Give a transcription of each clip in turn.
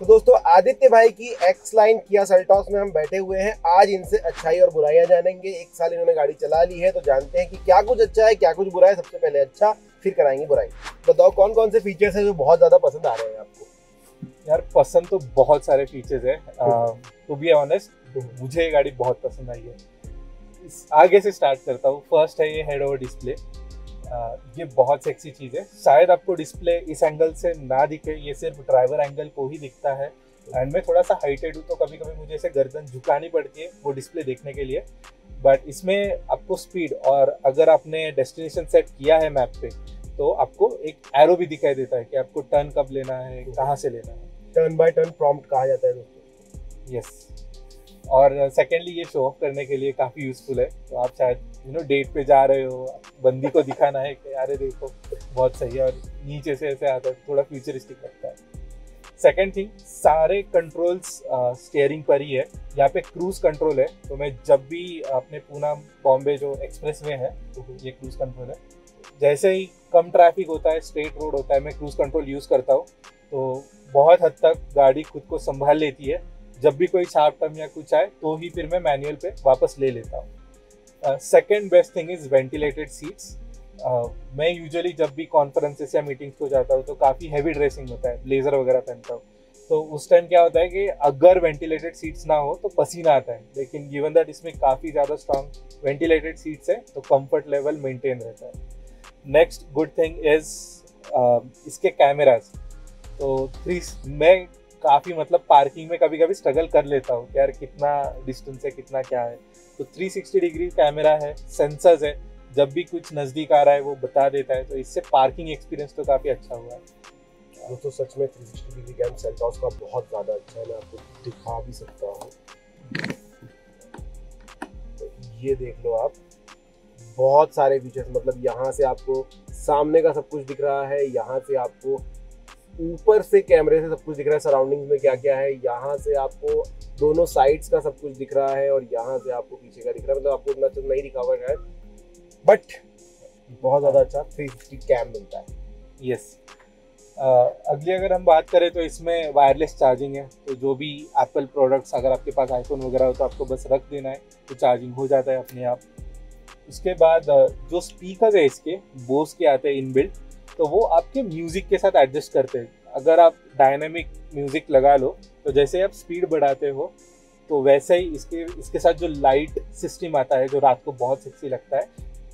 तो दोस्तों आदित्य भाई की एक्स लाइन किया सेल्टॉस में हम बैठे हुए हैं। आज इनसे अच्छाई और बुराइयाँ जानेंगे। एक साल इन्होंने गाड़ी चला ली है तो जानते हैं कि क्या कुछ अच्छा है क्या कुछ बुरा है। सबसे पहले अच्छा फिर कराएँगे बुराई। बताओ कौन कौन से फीचर्स है जो बहुत ज़्यादा पसंद आ रहे हैं आपको? यार पसंद तो बहुत सारे फीचर्स है। टू बी ऑनेस्ट मुझे ये गाड़ी बहुत पसंद आई है। आगे से स्टार्ट करता हूँ। फ़र्स्ट है ये हेड ओवर डिस्प्ले ये बहुत सेक्सी चीज़ है। शायद आपको डिस्प्ले इस एंगल से ना दिखे ये सिर्फ़ ड्राइवर एंगल को ही दिखता है। एंड मैं थोड़ा सा हाइटेड हूँ तो कभी कभी मुझे ऐसे गर्दन झुकानी पड़ती है वो डिस्प्ले देखने के लिए। बट इसमें आपको स्पीड और अगर आपने डेस्टिनेशन सेट किया है मैप पे तो आपको एक एरो भी दिखाई देता है कि आपको टर्न कब लेना है कहाँ से लेना है। टर्न बाय टर्न प्रॉम्प्ट कहा जाता है दोस्तों। यस और सेकेंडली ये शो ऑफ़ करने के लिए काफ़ी यूजफुल है। तो आप शायद यू नो डेट पे जा रहे हो बंदी को दिखाना है कि अरे देखो, बहुत सही है और नीचे से ऐसे आता है, थोड़ा फ्यूचरिस्टिक लगता है। सेकेंड थिंग सारे कंट्रोल्स स्टेयरिंग पर ही है। यहाँ पे क्रूज कंट्रोल है तो मैं जब भी अपने पूना, बॉम्बे जो एक्सप्रेस वे है तो ये क्रूज कंट्रोल है। जैसे ही कम ट्रैफ़िक होता है स्ट्रेट रोड होता है, मैं क्रूज कंट्रोल यूज़ करता हूँ तो बहुत हद तक गाड़ी खुद को संभाल लेती है। जब भी कोई शार्प टर्म या कुछ आए तो ही फिर मैं मैनुअल पे वापस ले लेता हूँ। Second best thing is ventilated seats मैं यूजुअली जब भी कॉन्फ्रेंसेस या मीटिंग्स को जाता हूँ तो काफ़ी हैवी ड्रेसिंग होता है ब्लेजर वगैरह पहनता हूँ। तो उस टाइम क्या होता है कि अगर वेंटिलेटेड सीट्स ना हो तो पसीना आता है। लेकिन गिवन दैट इसमें काफ़ी ज़्यादा स्ट्रॉन्ग वेंटिलेटेड सीट्स है तो कंफर्ट लेवल मेंटेन रहता है। नेक्स्ट गुड थिंग इज़ इसके कैमराज तो थ्री मैं काफ़ी मतलब पार्किंग में कभी कभी स्ट्रगल कर लेता हूँ कि यार कितना डिस्टेंस है, कितना क्या है। तो 360 डिग्री कैमरा है सेंसर्स है, जब भी कुछ नज़दीक आ रहा है वो बता देता है तो इससे पार्किंग एक्सपीरियंस तो काफ़ी अच्छा हुआ है। दोस्तों सच में 360 डिग्री कैम सेल्टॉस का बहुत ज़्यादा अच्छा है, मैं आपको दिखा भी सकता हूँ। तो ये देख लो आप, बहुत सारे फीचर्स मतलब यहाँ से आपको सामने का सब कुछ दिख रहा है, यहाँ से आपको ऊपर से कैमरे से सब कुछ दिख रहा है सराउंडिंग्स में क्या क्या है यहाँ से आपको दोनों साइड्स का सब कुछ दिख रहा है और यहाँ से आपको पीछे का दिख रहा है। मतलब आपको इतना अच्छा नहीं दिखा हुआ है बट बहुत ज़्यादा अच्छा थ्री सिक्सटी कैम मिलता है। Yes yes. Uh, अगली अगर हम बात करें तो इसमें वायरलेस चार्जिंग है तो जो भी एप्पल प्रोडक्ट्स अगर आपके पास आईफोन वगैरह हो तो आपको बस रख देना है तो चार्जिंग हो जाता है अपने आप। उसके बाद जो स्पीकर है इसके बोस के आते हैं इनबिल्ट तो वो आपके म्यूज़िक के साथ एडजस्ट करते हैं। अगर आप डायनेमिक म्यूज़िक लगा लो तो जैसे आप स्पीड बढ़ाते हो तो वैसे ही इसके इसके साथ जो लाइट सिस्टम आता है, जो रात को बहुत सेक्सी लगता है,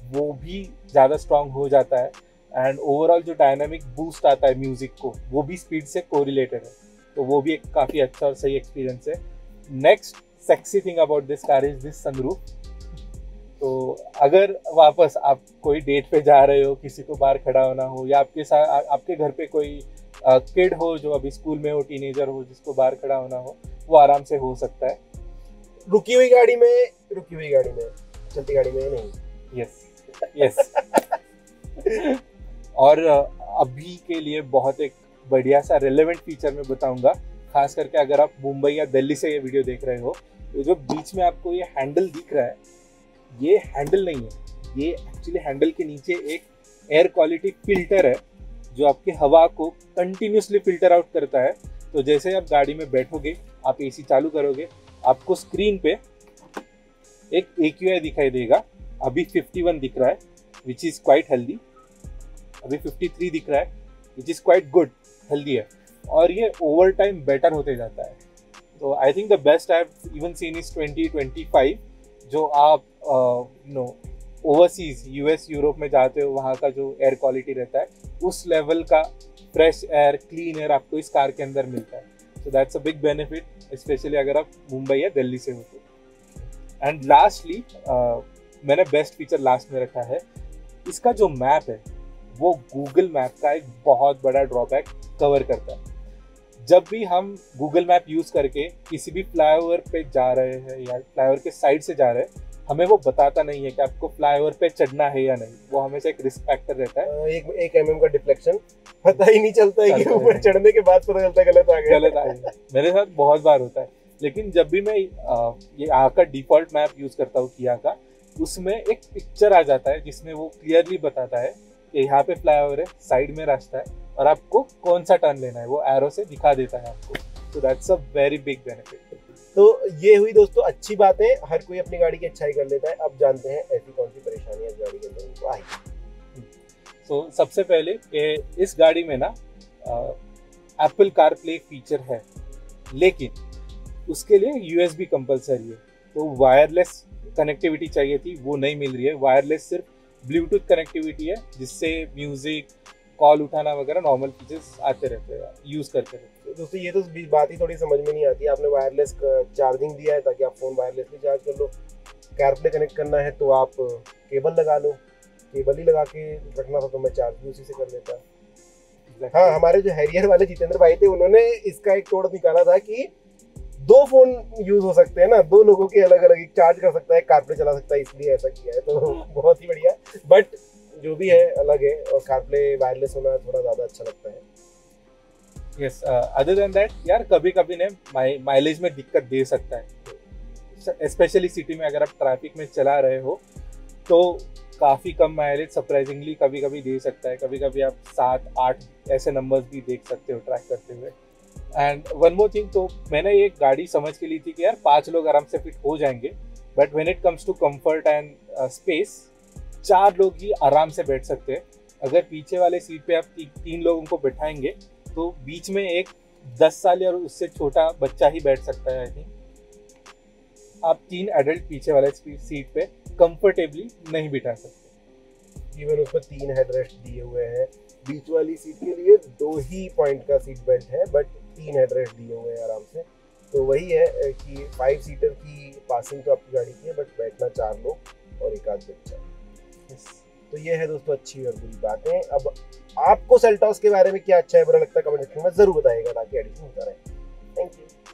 वो भी ज़्यादा स्ट्रांग हो जाता है। एंड ओवरऑल जो डायनामिक बूस्ट आता है म्यूज़िक को, वो भी स्पीड से कोरिलेटेड है। तो वो भी एक काफ़ी अच्छा और सही एक्सपीरियंस है। Next sexy thing about this car is this sunroof तो अगर वापस आप कोई डेट पे जा रहे हो किसी को बाहर खड़ा होना हो या आपके साथ आपके घर पे कोई किड हो जो अभी स्कूल में हो टीनेजर हो जिसको बाहर खड़ा होना हो वो आराम से हो सकता है। रुकी हुई गाड़ी में रुकी हुई गाड़ी में चलती गाड़ी में नहीं। यस यस और अभी के लिए बहुत एक बढ़िया सा रेलेवेंट फीचर मैं बताऊँगा। खास करके अगर आप मुंबई या दिल्ली से ये वीडियो देख रहे हो तो जो बीच में आपको ये हैंडल दिख रहा है ये हैंडल नहीं है। ये एक्चुअली हैंडल के नीचे एक एयर क्वालिटी फ़िल्टर है, जो आपकी हवा को कंटिन्यूसली फ़िल्टर आउट करता है। तो जैसे आप गाड़ी में बैठोगे, आप एसी चालू करोगे, आपको स्क्रीन पे एक एक्यूआय दिखाई देगा। अभी 51 दिख रहा है विच इज़ क्वाइट हेल्दी अभी 53 दिख रहा है which is quite good healthy है। और ये ओवर टाइम बेटर होते जाता है। तो I think the best I even seen is 2025 जो आप नो ओवरसीज यूएस यूरोप में जाते हो, वहाँ का जो एयर क्वालिटी रहता है, उस लेवल का फ्रेश एयर क्लीन एयर आपको इस कार के अंदर मिलता है। So that's a big benefit specially अगर आप मुंबई या दिल्ली से हो तो। एंड लास्टली मैंने बेस्ट फीचर लास्ट में रखा है। इसका जो मैप है, वो गूगल मैप का एक बहुत बड़ा ड्रॉबैक कवर करता है। जब भी हम गूगल मैप यूज़ करके किसी भी फ्लाईओवर पे जा रहे हैं या फ्लाईओवर के साइड से जा रहे हैं हमें वो बताता नहीं है कि आपको फ्लाईओवर पे चढ़ना है या नहीं। वो हमेशा एक रिस्क फैक्टर रहता है। एक एक एम का डिफ्लेक्शन पता ही नहीं चलता है कि ऊपर चढ़ने के बाद पता चलता है गलत आ गया। गलत आ गया। मेरे साथ बहुत बार होता है। लेकिन जब भी मैं आ, ये आ का डिफ़ॉल्ट मैप यूज़ करता हूँ किया का उसमें एक पिक्चर आ जाता है जिसमें वो क्लियरली बताता है कि यहाँ पे फ्लाईओवर है साइड में रास्ता है और आपको कौन सा टर्न लेना है वो एरो से दिखा देता है आपको। So that's a very big benefit तो ये हुई दोस्तों, अच्छी बात। है हर कोई अपनी गाड़ी की अच्छाई कर लेता है। अब जानते हैं ऐसी कौन सी परेशानियाँ गाड़ी के अंदर। आई तो सबसे पहले इस गाड़ी में ना एप्पल कार प्ले फीचर है, लेकिन उसके लिए यूएसबी कंपलसरी है। तो वायरलेस कनेक्टिविटी चाहिए थी, वो नहीं मिल रही है। वायरलेस सिर्फ़ ब्लूटूथ कनेक्टिविटी है, जिससे म्यूज़िक कॉल उठाना वगैरह नॉर्मल फीचर्स आते रहते हैं यूज़ करते रहते तो दोस्तों ये तो बात ही थोड़ी समझ में नहीं आती। आपने वायरलेस चार्जिंग दिया है ताकि आप फ़ोन वायरलेसली चार्ज कर लो। कारप्ले कनेक्ट करना है तो आप केबल लगा लो। केबल ही लगा के रखना था तो मैं चार्ज भी उसी से कर लेता। हाँ हमारे जो हैरियर वाले जितेंद्र भाई थे उन्होंने इसका एक तोड़ निकाला था कि दो फ़ोन यूज़ हो सकते हैं ना। दो लोगों के अलग अलग एक चार्ज कर सकता है कारप्ले चला सकता है इसलिए ऐसा किया है। तो बहुत ही बढ़िया। बट जो भी है अलग है और कारप्ले वायरलेस होना थोड़ा ज़्यादा अच्छा लगता है। यस अदर देन दैट यार कभी कभी ने माइलेज में दिक्कत दे सकता है। स्पेशली सिटी में अगर आप ट्रैफ़िक में चला रहे हो तो काफ़ी कम माइलेज सरप्राइजिंगली कभी कभी दे सकता है। कभी कभी आप सात आठ ऐसे नंबर्स भी देख सकते हो ट्रैक करते हुए। एंड वन मोर थिंग तो मैंने ये गाड़ी समझ के ली थी कि यार पाँच लोग आराम से फिट हो जाएँगे। But when it comes to comfort and space चार लोग ही आराम से बैठ सकते हैं। अगर पीछे वाले सीट पे आप ती, तीन लोगों को बैठाएँगे तो बीच में एक दस साल या उससे छोटा बच्चा ही बैठ सकता है आई थिंक आप तीन एडल्ट पीछे वाले सीट पे कंफर्टेबली नहीं बिठा सकते। इवन उसमें तीन हेडरेस्ट दिए हुए हैं। बीच वाली सीट के लिए दो ही पॉइंट का सीट बेल्ट है बट तीन हेडरेस्ट दिए हुए हैं आराम से। तो वही है कि फाइव सीटर की पासिंग तो आपकी गाड़ी की है बट बैठना चार लोग और एक आध बच्चा। तो ये है दोस्तों अच्छी और बुरी बातें। अब आपको सेल्टॉस के बारे में क्या अच्छा है बुरा लगता है कमेंट सेक्शन में ज़रूर बताएगा ताकि एडिशन होता रहे। Thank you